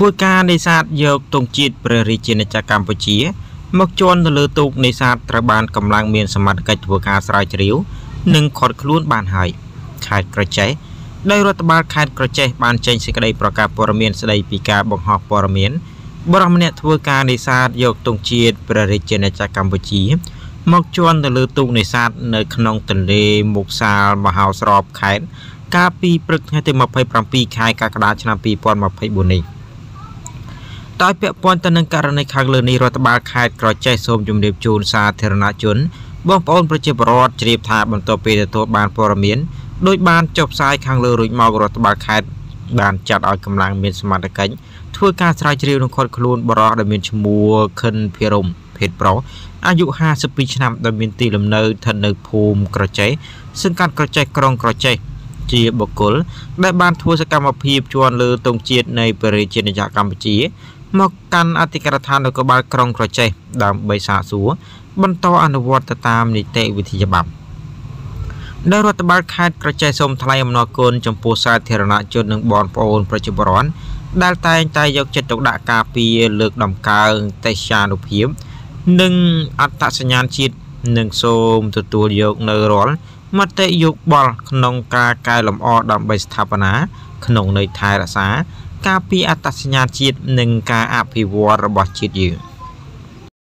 ធ្វើការនេសាទយកទង់ជាតិព្រះរាជាណាចក្រកម្ពុជា មកជន់ទៅលើទូកនេសាទត្រូវបានកម្លាំងមានសមត្ថកិច្ចធ្វើការស្រាវជ្រាវ និងខត់ខ្លួនបានហើយខេត្តក្រចេះដោយរដ្ឋបាលខេត្តក្រចេះបានចេញសេចក្តីប្រកាសព័ត៌មានស្តីពីការបង្ហោះព័ត៌មានបរិម្នាក់ធ្វើការនេសាទយកទង់ជាតិព្រះរាជាណាចក្រកម្ពុជា មកជន់ទៅលើទូកនេសាទនៅក្នុងទន្លេមុខសាលមហោស្រពខេត្តកាលពីព្រឹកថ្ងៃទី27ខែកក្កដាឆ្នាំ2024នេះ ដោយពាក់ព័ន្ធទៅនឹងករណីខាងលើនេះរដ្ឋបាលខេត្តក្រចេះសូមជម្រាបជូនសាធារណជន បងប្អូនប្រជាពលរដ្ឋជ្រាបថាបន្ទាប់ពីទទួលបានព័ត៌មានដោយបានចុះផ្សាយខាងលើរួចមករដ្ឋបាលខេត្តបានចាត់ឲ្យកម្លាំងមានសមត្ថកិច្ចធ្វើការស្រាវជ្រាវនិងខត់ខ្លួនបរិះដែលមានឈ្មោះខិនភិរមភេទប្រុសអាយុ52ឆ្នាំដែលមានទីលំនៅស្ថិតនៅភូមិក្រចេះសង្កាត់ក្រចេះក្រុងក្រចេះជាបុគ្គលដែលបានធ្វើសកម្មភាពជាន់លើទង់ជាតិនៃប្រជាជាតិកម្ពុជា មកកាន់អធិការដ្ឋាននគរបាលក្រុងក្រចេះដើម្បីសាកសួរបន្តអនុវត្តទៅតាមនីតិវិធីច្បាប់ដោយរដ្ឋបាលខេត្តក្រចេះសូមថ្លែងអំណរគុណចំពោះសាធារណជននិងបងប្អូនប្រជាពលរដ្ឋដែលតែងតែយកចិត្តទុកដាក់ការពារលើកដំកើងទេសយានុភាព និងអត្តសញ្ញាណជាតិនិងសូមទទួលយកនៅរាល់មតិយោបល់ក្នុងការកែលម្អដើម្បីស្ថាបនាក្នុងន័យថែរក្សា ការពារអត្តសញ្ញាណជាតិនិងការអភិវឌ្ឍរបស់ជាតិយើង។